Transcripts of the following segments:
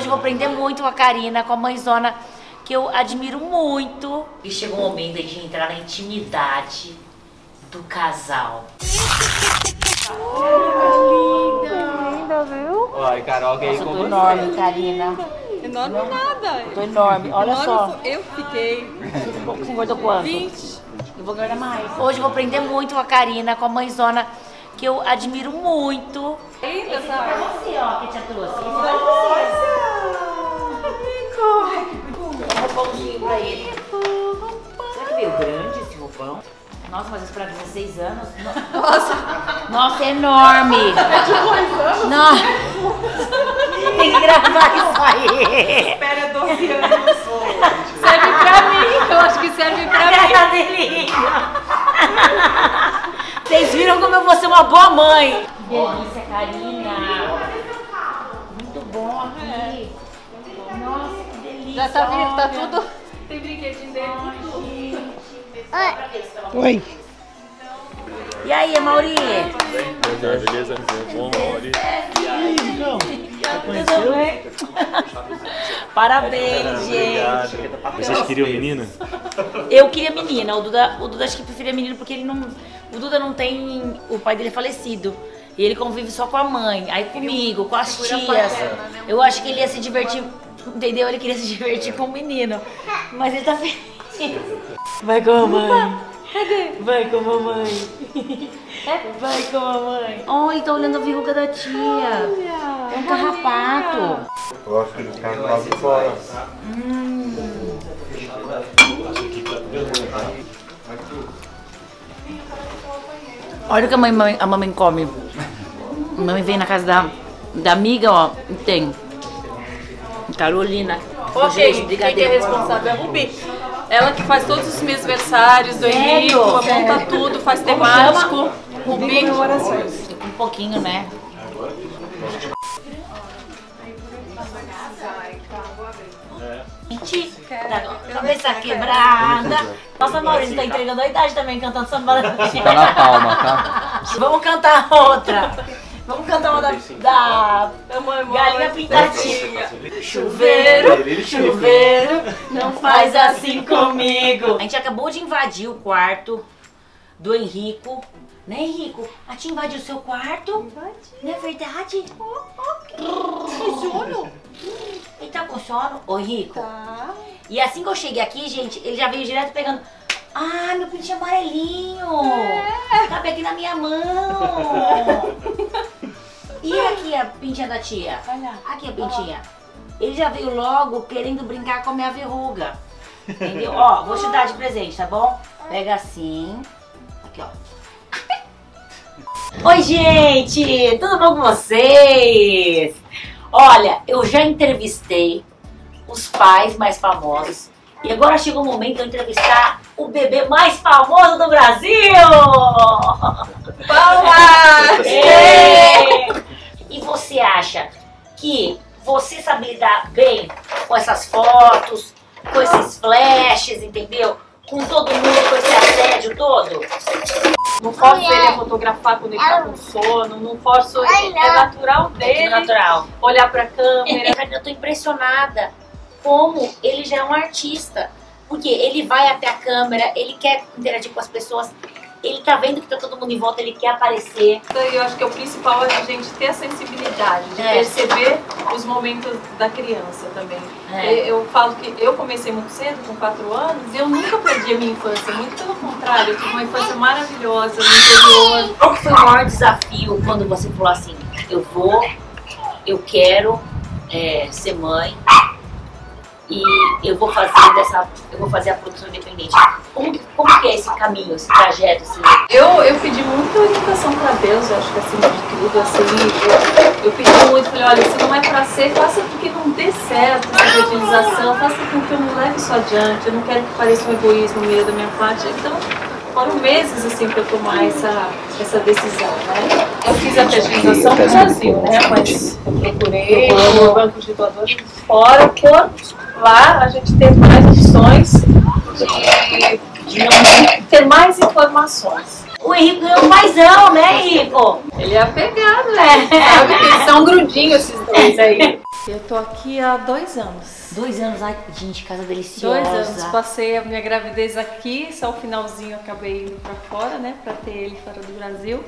Hoje eu vou aprender muito com a Karina, com a mãezona, que eu admiro muito. E chegou o momento de entrar na intimidade do casal. Linda, viu? Olha, Carol, que aí com você. enorme, Karina. Enorme nada. Tô enorme, olha Enorme só. Eu fiquei Você engordou quanto? 20. Eu vou engordar mais. Hoje eu vou aprender muito com a Karina, com a mãezona, que eu admiro muito. Linda, Esse aqui é pra sabe? você, ó, que te trouxe. Esse é pra você. Pra ele. Será que veio grande esse roupão? Nossa, mas isso pra 16 anos. No- Nossa, Nossa, é enorme. É de dois anos? Não. Tem que gravar isso aí. espera 12 anos. Serve pra mim, eu acho que serve pra mim. Cara dele. Vocês viram como eu vou ser uma boa mãe. Que delícia, Karina. Muito bom aqui. Nossa, que delícia. Já tá vindo, tá tudo. Tem brinquedinho dele. Oi. E aí, Mauri? Beleza? Bom, Mauri. Tudo bem? Parabéns, gente. Vocês queriam menina? Eu queria menina, o Duda, o Duda acho que preferia menino porque ele não. O Duda não tem. O pai dele é falecido. E ele convive só com a mãe, aí comigo, com as tias. Eu acho que ele ia se divertir, entendeu? Ele queria se divertir com o menino. Mas ele tá feliz. Vai com a mamãe. Cadê? Vai com a mamãe. Vai com a mamãe. Oh, ele tá olhando a verruga da tia. É um carrapato. Eu acho que ele fica lá de fora. Olha o que a mamãe, a mamãe come. Mamãe vem na casa da, da amiga, ó, e tem. Carolina. Ok, Gente, quem que é responsável é a Rubi. Ela que faz todos os meus versários do Sério? Henrique, aponta tudo, faz temático. Rubi. Um pouquinho, né? Gente, tá- cabeça quebrada. Nossa, Maurício tá entregando a idade também, cantando samba. Tá na palma, tá? Vamos cantar outra. Vamos cantar uma da, da Galinha Pintadinha. Chuveiro, chuveiro, não faz assim comigo. A gente acabou de invadir o quarto do Henrico. Né, Henrico? A tia invadiu o seu quarto? Não é verdade? Com sono? Ele tá com sono? Ô, Henrico. Tá. E assim que eu cheguei aqui, gente, ele já veio direto pegando. Ah, meu pintinho amarelinho! Cabe aqui na minha mão! E aqui a pintinha da tia? Olha. Aqui a pintinha. Ele já veio logo querendo brincar com a minha verruga. Entendeu? ó, vou te dar de presente, tá bom? Pega assim. Aqui, ó. Oi, gente! Tudo bom com vocês? Olha, eu já entrevistei os pais mais famosos. E agora chegou o momento de eu entrevistar o bebê mais famoso do Brasil! Palmas! É. E você acha que você sabe lidar bem com essas fotos, com esses flashes, entendeu? Com todo mundo, com esse assédio todo? Não forço ele a fotografar quando ele tá com sono, não forço ele. É natural É dele natural. olhar pra câmera. Cara, eu tô impressionada como ele já é um artista. Porque ele vai até a câmera, ele quer interagir com as pessoas, ele tá vendo que tá todo mundo em volta, ele quer aparecer. E eu acho que o principal é a gente ter a sensibilidade, de É. perceber os momentos da criança também. É. Eu, eu falo que eu comecei muito cedo, com 4 anos, e eu nunca perdi a minha infância. Muito pelo contrário, eu tive uma infância maravilhosa no interior. Qual foi o maior desafio quando você falou assim, eu vou, eu quero é, ser mãe e eu vou fazer dessa, eu vou fazer a produção independente. Como, como que é esse caminho, esse trajeto, assim? Eu, eu pedi muita orientação pra Deus, eu acho que acima de tudo, assim, eu, eu pedi muito, falei, olha, se não é pra ser, faça porque não dê certo essa fertilização, faça com que eu não leve isso adiante, eu não quero que pareça um egoísmo meio da minha parte. Então, foram meses assim eu tomar essa, essa decisão, né? Eu fiz a fertilização no Brasil, né? Mas procurei banco de doadores fora, por lá a gente teve mais opções de, de ter mais informações. O Henrico ganhou um paizão, né, Henrico? Ele é apegado, né? Sabe que eles são grudinhos esses dois aí. Eu tô aqui há dois anos. Dois anos, ai, gente, casa deliciosa. Dois anos. Passei a minha gravidez aqui, só o finalzinho eu acabei indo pra fora, né? Pra ter ele fora do Brasil.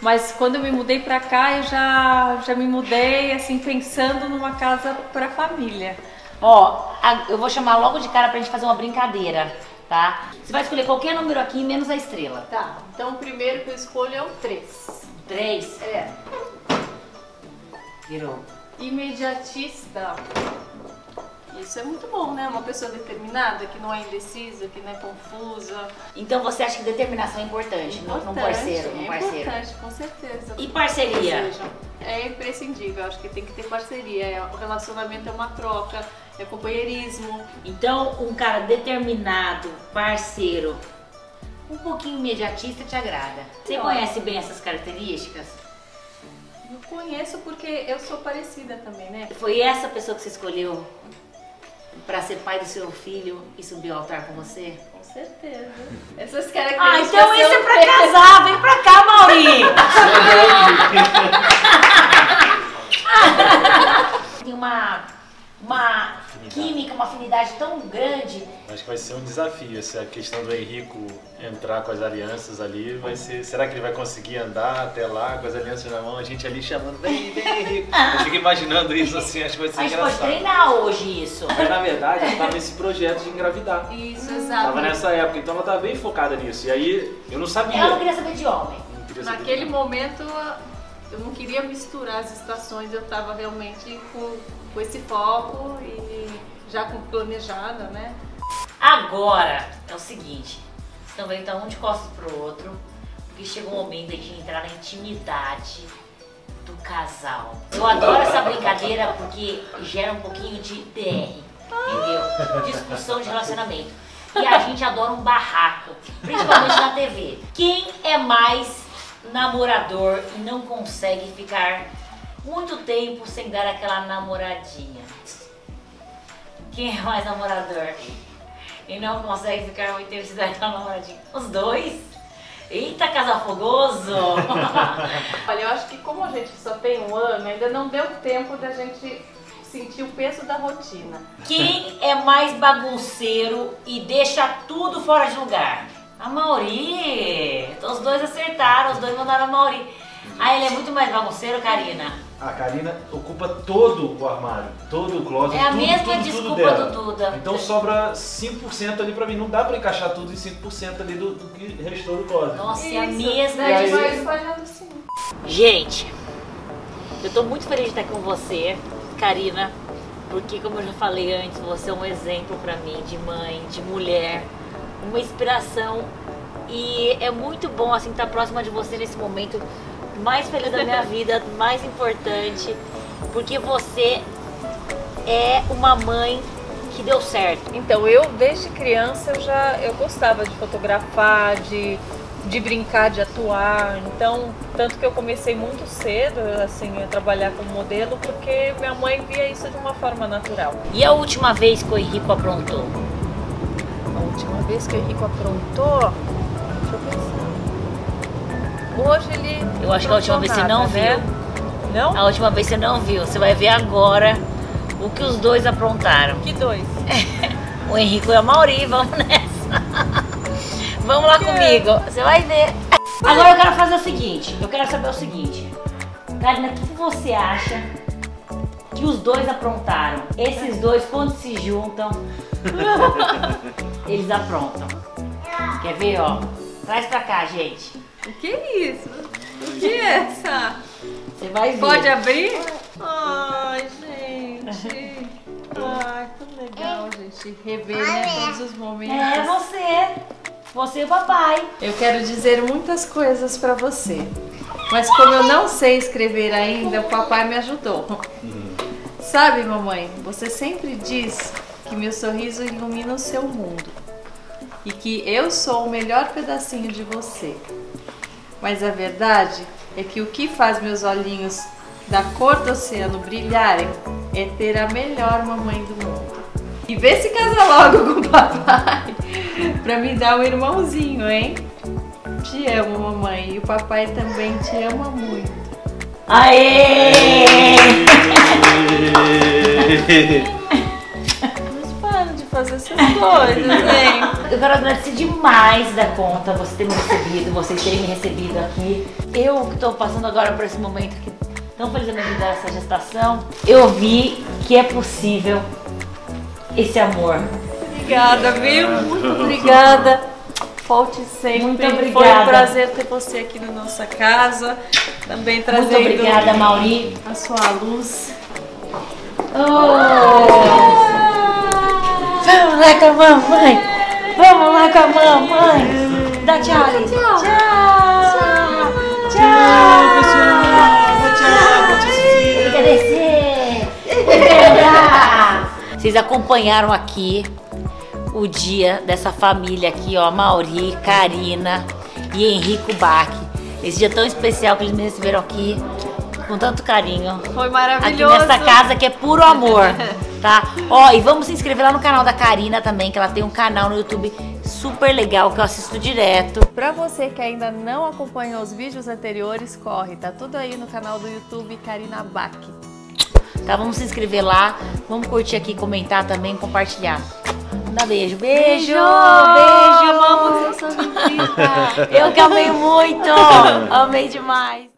Mas quando eu me mudei pra cá, eu já, já me mudei, assim, pensando numa casa pra família. Ó, eu vou chamar logo de cara pra gente fazer uma brincadeira, tá? Você vai escolher qualquer número aqui, menos a estrela. Tá, então o primeiro que eu escolho é o 3. Três. É. Virou. Imediatista. Isso é muito bom, né? Uma pessoa determinada, que não é indecisa, que não é confusa. Então você acha que determinação é importante, num- num parceiro, num é importante, com certeza. E parceria? É imprescindível, acho que tem que ter parceria. É, O relacionamento é uma troca, é companheirismo. Então, um cara determinado, parceiro, um pouquinho imediatista te agrada. Você Não. conhece bem essas características? Eu conheço porque eu sou parecida também, né? Foi essa pessoa que você escolheu pra ser pai do seu filho e subir ao altar com você? Com certeza. Essas Ah, características. então esse é pra casar, vem pra cá, Mauri! Tem uma, uma química, uma afinidade tão grande. Acho que vai ser um desafio essa questão do Henrico entrar com as alianças ali. Vai ser, será que ele vai conseguir andar até lá com as alianças na mão? A gente ali chamando, vem, vem, Henrico. Eu fico imaginando isso assim, acho que vai ser A gente pode engraçado. treinar hoje isso. Mas na verdade, ela tava nesse projeto de engravidar. Isso, exato. Tava nessa época, então ela tava bem focada nisso. E aí eu não sabia. Ela não queria saber de homem. Naquele de- momento eu não queria misturar as estações, eu estava realmente com, com esse foco e já planejada, né? Agora é o seguinte, vendo, tá um de costas pro outro, porque chegou o momento de entrar na intimidade do casal. Eu adoro essa brincadeira porque gera um pouquinho de DR, entendeu? Discussão de relacionamento. E a gente adora um barraco, principalmente na TV. Quem é mais namorador e não consegue ficar muito tempo sem dar aquela namoradinha? Quem é mais namorador? E não consegue ficar muito tempo sem dar aquela namoradinha? Os dois? Eita, casal fogoso! Olha, eu acho que como a gente só tem um ano, ainda não deu tempo da gente sentir o peso da rotina. Quem é mais bagunceiro e deixa tudo fora de lugar? A Mauri! Os dois acertaram, os dois mandaram a Mauri. Ah, ele é muito mais bagunceiro, Karina? A Karina ocupa todo o armário, todo o closet, É a tudo, mesma tudo, desculpa tudo dela. do Duda. Então sobra 5% ali pra mim. Não dá pra encaixar tudo em 5% ali do, do que restou do closet. Nossa, é a mesma daí aí- vai espalhando sim. Gente, eu tô muito feliz de estar com você, Karina, porque como eu já falei antes, você é um exemplo pra mim de mãe, de mulher, uma inspiração e é muito bom assim estar próxima de você nesse momento mais feliz da minha vida, mais importante, porque você é uma mãe que deu certo. Então, eu desde criança eu já eu gostava de fotografar, de, de brincar, de atuar. Então, tanto que eu comecei muito cedo assim a trabalhar como modelo porque minha mãe via isso de uma forma natural. E a última vez que o Henrico aprontou? A última vez que o Henrico aprontou, deixa eu pensar. Hoje ele Eu acho que a última vez você não nada, viu. né? Não? A última vez você não viu, você vai ver agora o que os dois aprontaram. Que dois? O Henrico e a Mauri, vamos nessa. Vamos lá comigo, você vai ver. Agora eu quero fazer o seguinte, eu quero saber o seguinte. Karina, o que você acha que os dois aprontaram? Esses dois, quando se juntam, eles aprontam. Quer ver, ó? Traz pra cá, gente. O que é isso? O que é essa? Você vai ver. Pode abrir? Ai, gente. Ai, tão legal, gente. Rever né, todos os momentos. É você. Você e o papai. Eu quero dizer muitas coisas pra você. Mas como eu não sei escrever ainda, o papai me ajudou. Sabe, mamãe, você sempre diz que meu sorriso ilumina o seu mundo e que eu sou o melhor pedacinho de você. Mas a verdade é que o que faz meus olhinhos da cor do oceano brilharem é ter a melhor mamãe do mundo. E vê se casa logo com o papai pra me dar um irmãozinho, hein? Te amo, mamãe, e o papai também te ama muito. Aê! Mas para de fazer essas coisas, hein? Eu quero agradecer demais da conta você ter me recebido, vocês terem me recebido aqui. Eu que estou passando agora por esse momento que tão feliz da minha vida essa gestação, eu vi que é possível esse amor. Obrigada, viu? Muito obrigada. Volte sempre. Muito Foi obrigada. um prazer ter você aqui na nossa casa. Também Muito trazendo obrigada, Mauri. a sua luz. Vamos lá com a mamãe! Vamos lá com a mamãe! Dá tchau. Tchau! Tchau! Descer! Tem que andar. Vocês acompanharam aqui o dia dessa família aqui, ó, Mauri, Karina e Henrico Bach. Esse dia tão especial que eles me receberam aqui com tanto carinho. Foi Aqui maravilhoso. nessa casa que é puro amor, tá? Ó, e vamos se inscrever lá no canal da Karina também, que ela tem um canal no YouTube super legal que eu assisto direto. Pra você que ainda não acompanhou os vídeos anteriores, corre, tá tudo aí no canal do YouTube Karina Bach. Tá? Vamos se inscrever lá, vamos curtir aqui, comentar também, compartilhar. Dá beijo, beijo, beijo. Amamos essa visita! Eu que amei muito, amei demais.